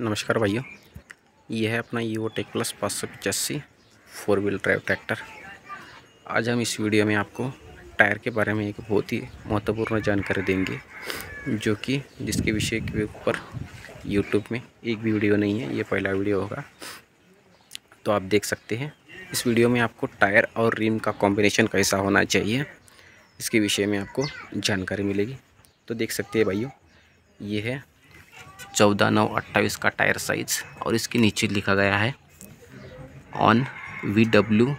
नमस्कार भाइयों ये है अपना ईवो टेक प्लस पाँच सौ पचासी फोर व्हील ड्राइव ट्रैक्टर आज हम इस वीडियो में आपको टायर के बारे में एक बहुत ही महत्वपूर्ण जानकारी देंगे, जो कि जिसके विषय के ऊपर यूट्यूब में एक भी वीडियो नहीं है, ये पहला वीडियो होगा। तो आप देख सकते हैं, इस वीडियो में आपको टायर और रिम का कॉम्बिनेशन कैसा होना चाहिए, इसके विषय में आपको जानकारी मिलेगी। तो देख सकते हैं भाइयों ये है चौदह नौ अट्ठाईस का टायर साइज़ और इसके नीचे लिखा गया है on V W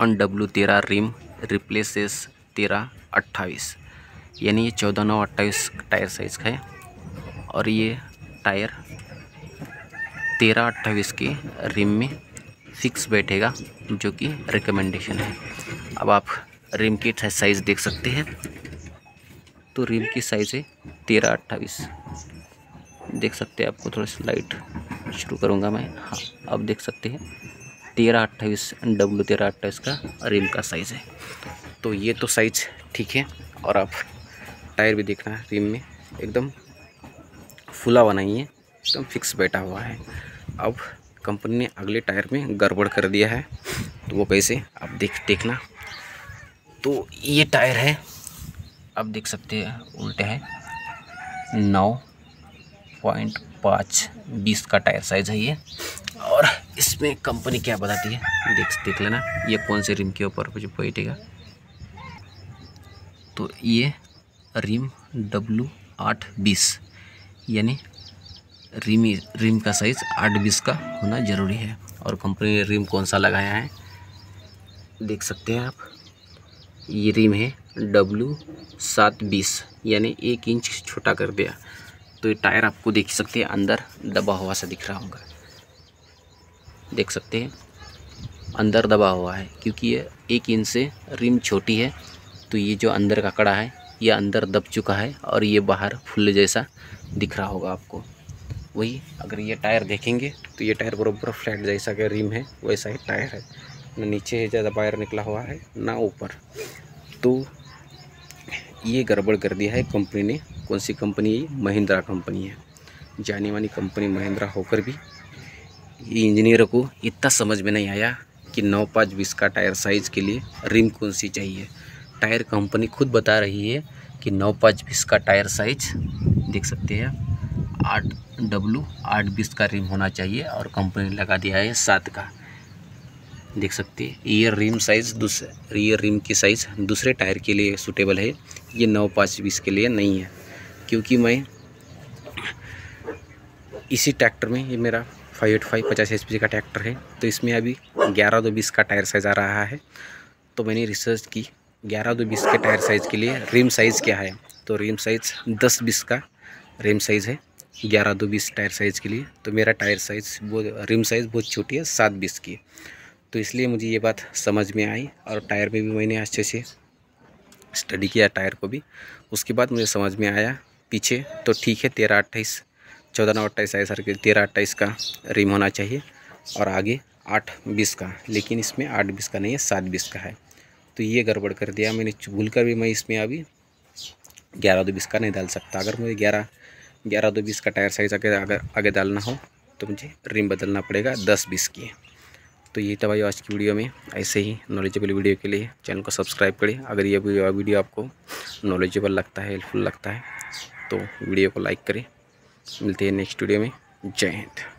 on W तेरह रिम रिप्लेसेस तेरह अट्ठाईस. यानी ये चौदह नौ अट्ठाईस टायर साइज़ का है और ये टायर तेरह अट्ठाईस के रिम में फिक्स बैठेगा, जो कि रिकमेंडेशन है। अब आप रिम की साइज़ देख सकते हैं। तो रिम की साइज़ है तेरह अट्ठाईस। देख सकते हैं आपको थोड़ा सा लाइट शुरू करूँगा मैं। हाँ अब देख सकते हैं। तेरह अट्ठाईस डब्लू तेरह अट्ठाईस का रिम का साइज़ है। तो ये तो साइज़ ठीक है, और आप टायर भी देखना रिम में। एकदम फुला हुआ नहीं है, एकदम फिक्स बैठा हुआ है। अब कंपनी ने अगले टायर में गड़बड़ कर दिया है तो वो कैसे आप देख, देखना। तो ये टायर है, आप देख सकते हैं, उल्टे हैं। नौ पॉइंट पाँच, बीस का टायर साइज़ है ये। और इसमें कंपनी क्या बताती है? देख देख लेना, ये कौन से रिम के ऊपर मुझे बैठेगा तो ये रिम डब्लू आठ बीस, यानी रिम रिम का साइज़ आठ बीस का होना ज़रूरी है। और कंपनी ने रिम कौन सा लगाया है? देख सकते हैं आप, ये रिम है डब्लू सात बीस, यानी एक इंच छोटा कर दिया। तो ये टायर आपको देख सकते हैं, अंदर दबा हुआ सा दिख रहा होगा। देख सकते हैं, अंदर दबा हुआ है, क्योंकि ये एक इंच से रिम छोटी है तो ये जो अंदर का कड़ा है, ये अंदर दब चुका है और ये बाहर फुल जैसा दिख रहा होगा आपको। वही, अगर ये टायर देखेंगे तो ये टायर बराबर फ्लैट जैसा का रिम है, वैसा ही टायर है। ना नीचे ज़्यादा बाहर निकला हुआ है, ना ऊपर। तो ये गड़बड़ कर दिया है कंपनी ने कौन सी कंपनी है? महिंद्रा कंपनी है। जानी मानी कंपनी महिंद्रा होकर भी इंजीनियर को इतना समझ में नहीं आया कि नौ पाँच बीस का टायर साइज़ के लिए रिम कौन सी चाहिए। टायर कंपनी खुद बता रही है कि नौ पाँच बीस का टायर साइज़, देख सकते हैं, आठ डब्लू आठ बीस का रिम होना चाहिए और कंपनी लगा दिया है सात का। देख सकते हैं ये रिम साइज़ दूसरे ये रिम की साइज़ दूसरे टायर के लिए सूटेबल है। ये नौ पाँच बीस के लिए नहीं है। क्योंकि मैं इसी ट्रैक्टर में, ये मेरा फाइव एट फाइव पचास एच का ट्रैक्टर है। तो इसमें अभी ग्यारह दो बीस का टायर साइज़ आ रहा है। तो मैंने रिसर्च की, ग्यारह दो बीस के टायर साइज़ के लिए रिम साइज़ क्या है? तो रिम साइज़ दस बीस का रिम साइज़ है, ग्यारह दो बीस टायर साइज़ के लिए। तो मेरा टायर साइज़ वो, रिम साइज़ बहुत छोटी है, सात बीस की। तो इसलिए मुझे ये बात समझ में आई और टायर में भी मैंने अच्छे से स्टडी किया, टायर को भी। उसके बाद मुझे समझ में आया पीछे। तो ठीक है, तेरह अट्ठाईस, चौदह नौ अट्ठाईस आई सर के, तेरह अट्ठाईस का रिम होना चाहिए और आगे आठ बीस का, लेकिन इसमें आठ बीस का नहीं है, सात बीस का है। तो ये गड़बड़ कर दिया मैंने, भूल कर भी मैं इसमें अभी ग्यारह दो बीस का नहीं डाल सकता। अगर मुझे ग्यारह ग्यारह दो बीस का टायर साइज़ अगर अगर आगे डालना हो तो मुझे रिम बदलना पड़ेगा दस बीस की। तो ये था भाई आज की वीडियो में, ऐसे ही नॉलेजेबल वीडियो के लिए। चैनल को सब्सक्राइब करें। अगर ये वीडियो आपको नॉलेजेबल लगता है हेल्पफुल लगता है तो वीडियो को लाइक करें। मिलते हैं नेक्स्ट वीडियो में। जय हिंद।